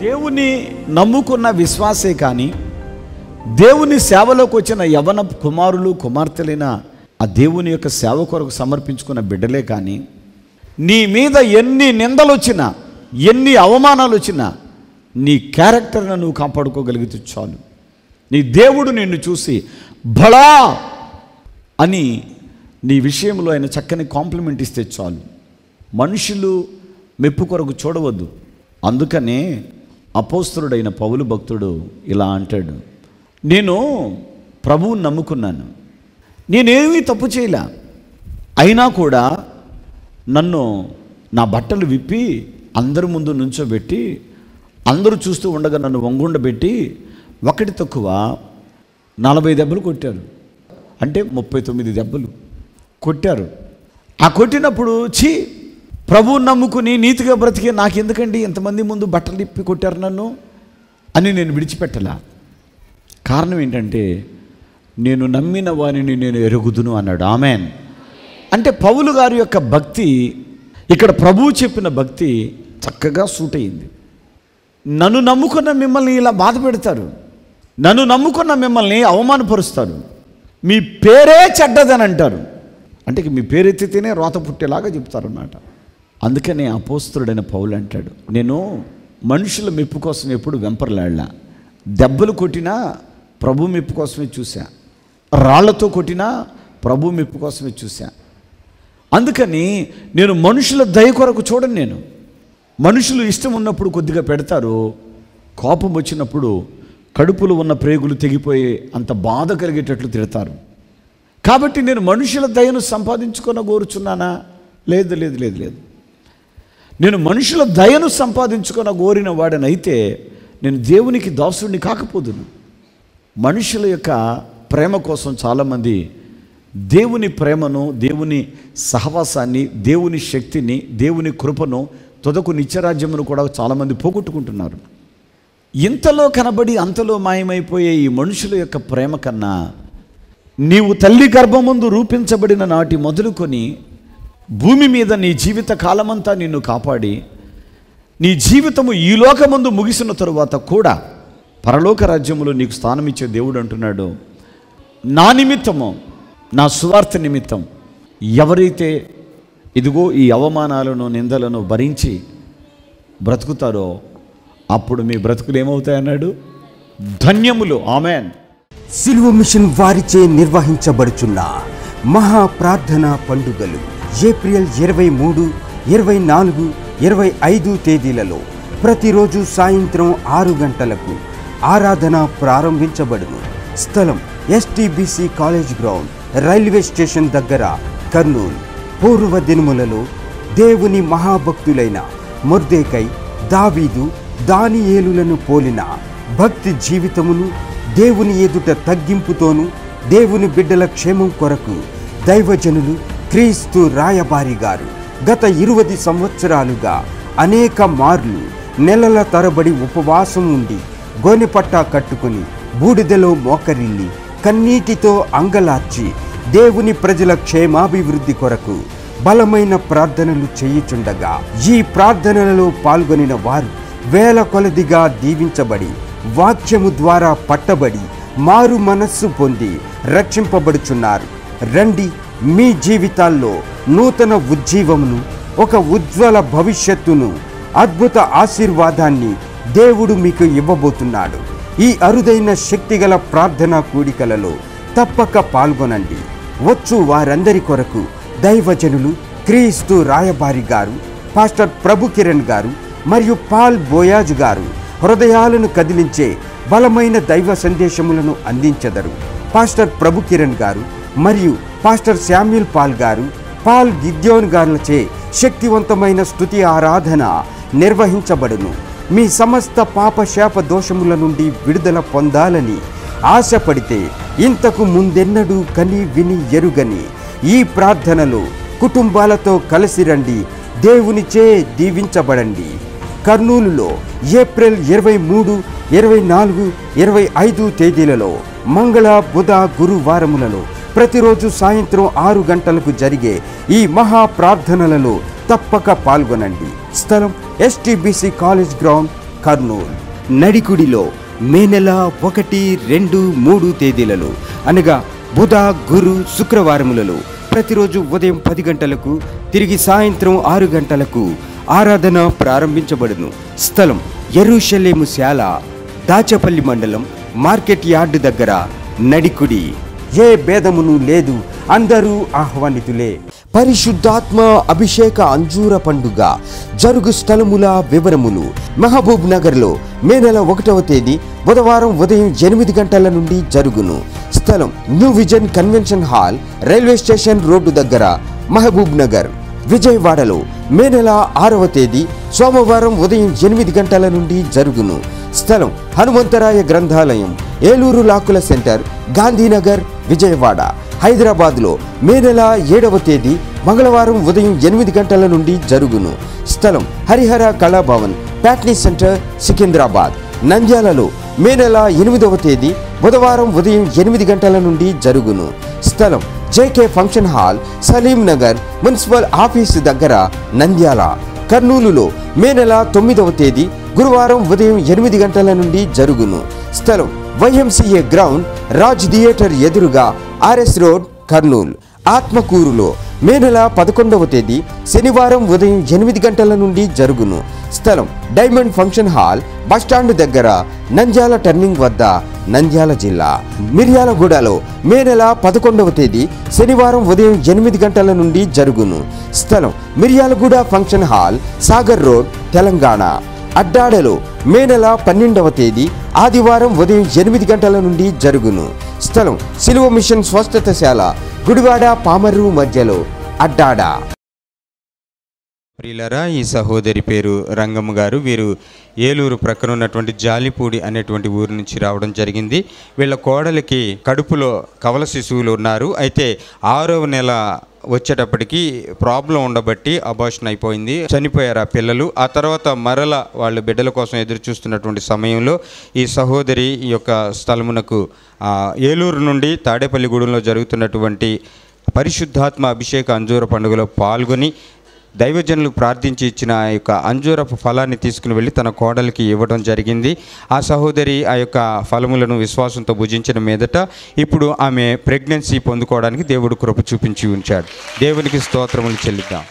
దేవుని నమ్ముకున్న విశ్వాసే కానీ దేవుని సేవలోకి వచ్చిన యవన కుమారులు కుమార్తెలైన ఆ దేవుని యొక్క సేవ కొరకు సమర్పించుకున్న బిడ్డలే కానీ నీ మీద ఎన్ని నిందలు వచ్చినా ఎన్ని అవమానాలు వచ్చినా నీ క్యారెక్టర్ను నువ్వు కాపాడుకోగలిగితే చాలు. నీ దేవుడు నిన్ను చూసి బలా అని నీ విషయంలో ఆయన చక్కని కాంప్లిమెంట్ ఇస్తే చాలు. మనుషులు మెప్పు కొరకు చూడవద్దు. అందుకనే అపోస్తుడైన పౌలు భక్తుడు ఇలా అంటాడు నేను ప్రభువుని నమ్ముకున్నాను. నేనేమీ తప్పు చేయలే. అయినా కూడా నన్ను నా బట్టలు విప్పి అందరి ముందు నుంచోబెట్టి అందరూ చూస్తూ ఉండగా నన్ను వంగుండబెట్టి ఒకటి తక్కువ నలభై దెబ్బలు కొట్టారు. అంటే ముప్పై తొమ్మిది దెబ్బలు కొట్టారు. ఆ కొట్టినప్పుడు చీ ప్రభువు నమ్ముకుని నీతిగా బ్రతికే నాకెందుకండి ఇంతమంది ముందు బట్టలు ఇప్పి కొట్టారు నన్ను అని నేను విడిచిపెట్టలా. కారణం ఏంటంటే నేను నమ్మిన వారిని నేను ఎరుగుదును అన్నాడు. ఆమెన్. అంటే పౌలు గారి యొక్క భక్తి ఇక్కడ ప్రభువు చెప్పిన భక్తి చక్కగా సూట్ అయింది. నన్ను నమ్ముకున్న మిమ్మల్ని ఇలా బాధ పెడతారు. నన్ను నమ్ముకున్న మిమ్మల్ని అవమానపరుస్తారు. మీ పేరే చెడ్డదని అంటారు. అంటే మీ పేరు ఎత్తితేనే రోత పుట్టేలాగా చెప్తారు అన్నమాట అందుకనే అపోస్తుడైన పౌలు అంటాడు నేను మనుషుల మెప్పు కోసం ఎప్పుడు వెంపర్లాడలా? దెబ్బలు కొట్టినా ప్రభు మెప్పు కోసమే చూశా. రాళ్ళతో కొట్టినా ప్రభు మెప్పు కోసమే చూశా. అందుకని నేను మనుషుల దయ కొరకు చూడను నేను. మనుషులు ఇష్టం ఉన్నప్పుడు కొద్దిగా పెడతారు కోపం వచ్చినప్పుడు కడుపులో ఉన్న ప్రేగులు తెగిపోయి అంత బాధ కలిగేటట్లు తిడతారు. కాబట్టి నేను మనుషుల దయను సంపాదించుకొని కోరుచున్నానా లేదు లేదు లేదు లేదు. నేను మనుషుల దయను సంపాదించుకొని కోరిన వాడనైతే నేను దేవునికి దాసుడిని కాకపోదును. మనుషుల యొక్క ప్రేమ కోసం చాలామంది దేవుని ప్రేమను దేవుని సహవాసాన్ని దేవుని శక్తిని దేవుని కృపను తుదకు నిత్యరాజ్యమును కూడా చాలామంది పోగొట్టుకుంటున్నారు. ఇంతలో కనబడి అంతలో మాయమైపోయే ఈ మనుషుల యొక్క ప్రేమ కన్నా నీవు తల్లి గర్భముందు రూపించబడిన నాటి మొదలుకొని భూమి మీద నీ జీవిత కాలమంతా నిన్ను కాపాడి నీ జీవితము ఈ లోకమందు ముగిసిన తరువాత కూడా పరలోక రాజ్యములో నీకు స్థానం ఇచ్చే దేవుడు అంటున్నాడు. నా నిమిత్తము నా సువార్త నిమిత్తం ఎవరైతే ఇదిగో ఈ అవమానాలను నిందలను భరించి బ్రతుకుతారో అప్పుడు మీ బ్రతుకులు ఏమవుతాయన్నాడు? ధన్యములు. ఆమెన్. సిలువ మిషన్ వారిచే నిర్వహించబడుచున్న మహా ప్రార్థనా పండుగలు. ఏప్రిల్ ఇరవై మూడు ఇరవై నాలుగు ఇరవై ఐదు తేదీలలో ప్రతిరోజు సాయంత్రం ఆరు గంటలకు ఆరాధన ప్రారంభించబడును. స్థలం STBC college ground railway station దగ్గర కర్నూలు. పూర్వ దినములలో దేవుని మహాభక్తులైన మొర్దేకై దావీదు దానియేలులను పోలిన భక్తి జీవితమును దేవుని ఎదుట తగ్గింపుతోనూ దేవుని బిడ్డల క్షేమం కొరకు దైవజనులు క్రీస్తు రాయబారి గారు గత ఇరువది సంవత్సరాలుగా అనేక మార్లు నెలల తరబడి ఉపవాసం ఉండి గోనెపట్టా కట్టుకుని బూడిదలో మోకరిల్లి కన్నీటితో అంగలార్చి దేవుని ప్రజల క్షేమాభివృద్ధి కొరకు బలమైన ప్రార్థనలు చేయుచుండగా ఈ ప్రార్థనలలో పాల్గొనిన వారు వేల కొలదిగా దీవించబడి వాక్యము ద్వారా పట్టబడి మారు మనస్సు పొంది రక్షింపబడుచున్నారు. రండి మీ జీవితాల్లో నూతన ఉజ్జీవమును ఒక ఉజ్వల భవిష్యత్తును అద్భుత ఆశీర్వాదాన్ని దేవుడు మీకు ఇవ్వబోతున్నాడు. ఈ అరుదైన శక్తిగల ప్రార్థనా కూడికలలో తప్పక పాల్గొనండి. వచ్చు వారందరి కొరకు దైవజనులు క్రీస్తు రాయబారి గారు పాస్టర్ ప్రభు కిరణ్ గారు మరియు పాల్ బోయాజ్ గారు హృదయాలను కదిలించే బలమైన దైవ సందేశములను అందించెదరు. పాస్టర్ ప్రభు కిరణ్ గారు మరియు pastor Samuel Paul garu Paul Gideon గారులచే శక్తివంతమైన స్తుతి ఆరాధన నిర్వహించబడును. మీ సమస్త పాప శాప దోషముల నుండి విడుదల పొందాలని ఆశపడితే ఇంతకు ముందెన్నడూ కని విని ఎరుగని ఈ ప్రార్థనలో కుటుంబాలతో కలిసి రండి దేవునిచే దీవించబడండి. కర్నూలులో ఏప్రిల్ ఇరవై మూడు ఇరవై నాలుగు ఇరవై ఐదు తేదీలలో మంగళ బుధ గురువారములలో ప్రతిరోజు సాయంత్రం ఆరు గంటలకు జరిగే ఈ మహా ప్రార్థనలలో తప్పక పాల్గొనండి. స్థలం ఎస్టీబీసీ కాలేజ్ గ్రౌండ్ కర్నూలు. నడికుడిలో మే నెల ఒకటి రెండు మూడు తేదీలలో అనగా బుధ గురు శుక్రవారములలో ప్రతిరోజు ఉదయం పది గంటలకు తిరిగి సాయంత్రం ఆరు గంటలకు ఆరాధన ప్రారంభించబడును. స్థలం ఎరుషలేము శాల దాచపల్లి మండలం మార్కెట్ యార్డు దగ్గర నడికుడి ఏ భేదమును లేదు. అందరూ ఆహ్వానితులే. పరిశుద్ధాత్మ అభిషేక అంజూర పండుగ జరుగు స్థలముల వివరములు. మహబూబ్ నగర్లో మే నెల ఒకటవ తేదీ బుధవారం ఉదయం ఎనిమిది గంటల నుండి జరుగును. స్థలం new vision convention hall railway station road దగ్గర మహబూబ్ నగర్. విజయవాడలో మే నెల ఆరవ తేదీ సోమవారం ఉదయం ఎనిమిది గంటల నుండి జరుగును. స్థలం హనుమంతరాయ గ్రంథాలయం ఏలూరు లాకుల సెంటర్ గాంధీనగర్ విజయవాడ హైదరాబాద్లో మే నెల ఏడవ తేదీ మంగళవారం ఉదయం ఎనిమిది గంటల నుండి జరుగును. స్థలం హరిహర కళాభవన్ ప్యాట్నీ సెంటర్ సికింద్రాబాద్. నంద్యాలలో మే నెల ఎనిమిదవ తేదీ బుధవారం ఉదయం ఎనిమిది గంటల నుండి జరుగును. స్థలం JK function hall Salim Nagar municipal office దగ్గర నంద్యాల. కర్నూలులో మే నెల తొమ్మిదవ తేదీ గురువారం ఉదయం ఎనిమిది గంటల నుండి జరుగును. స్థలం వైఎంసీఏ గ్రౌండ్ రాజ్ థియేటర్ ఎదురుగా ఆర్ఎస్ రోడ్ కర్నూలు. ఆత్మకూరులో మే నెల పదకొండవ తేదీ శనివారం ఉదయం ఎనిమిది గంటల నుండి జరుగును. స్థలం డైమండ్ ఫంక్షన్ హాల్ బస్టాండ్ దగ్గర నంద్యాల టర్నింగ్ వద్ద నంద్యాల జిల్లా. మిర్యాలగూడలో మే నెల పదకొండవ తేదీ శనివారం ఉదయం ఎనిమిది గంటల నుండి జరుగును. స్థలం Miryalaguda function hall Sagar road Telangana. అడ్డాడలో May నెల పన్నెండవ తేదీ ఆదివారం ఉదయం ఎనిమిది గంటల నుండి జరుగును. స్థలం సిలువ మిషన్ స్వస్థతశాల గుడివాడ పామర్రు మధ్యలో. అడ్డాడ. ప్రియులరా ఈ సహోదరి పేరు రంగమ్మ గారు. వీరు ఏలూరు ప్రక్కన ఉన్నటువంటి జాలిపూడి అనేటువంటి ఊరు నుంచి రావడం జరిగింది. వీళ్ళ కోడలికి కడుపులో కవల శిశువులు ఉన్నారు. అయితే ఆరవ నెల వచ్చేటప్పటికి ప్రాబ్లం ఉండబట్టి అబార్షన్ అయిపోయింది. చనిపోయారు ఆ పిల్లలు. ఆ తర్వాత మరల వాళ్ళ బిడ్డల కోసం ఎదురు చూస్తున్నటువంటి సమయంలో ఈ సహోదరి ఈ యొక్క స్థలమునకు ఏలూరు నుండి తాడేపల్లిగూడెంలో జరుగుతున్నటువంటి పరిశుద్ధాత్మ అభిషేక అంజూర పండుగలో పాల్గొని దైవజనులు ప్రార్థించి ఇచ్చిన ఆ యొక్క అంజూరపు ఫలాన్ని తీసుకుని వెళ్ళి తన కోడలికి ఇవ్వడం జరిగింది. ఆ సహోదరి ఆ యొక్క ఫలములను విశ్వాసంతో భుజించిన మీదట ఇప్పుడు ఆమె ప్రెగ్నెన్సీ పొందుకోవడానికి దేవుడు కృప చూపించి ఉంచాడు. దేవునికి స్తోత్రములు చెల్లిద్దాం.